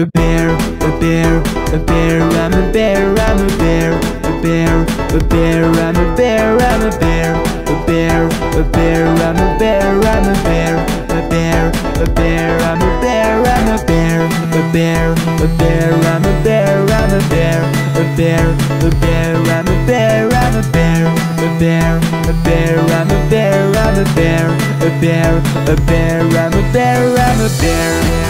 a bear, a bear, a bear, I'm a bear, I'm a bear, a bear, a bear, I'm a bear, I'm a bear, a bear, a bear, I'm a bear, I'm a bear, a bear, a bear, I'm a bear, I'm a bear, a bear, a bear, I'm a bear, I'm a bear, a bear, a bear, I'm a bear, I'm a bear, a bear, a bear, I'm a bear, I'm a bear, a bear, a bear, I'm a bear, I'm a bear.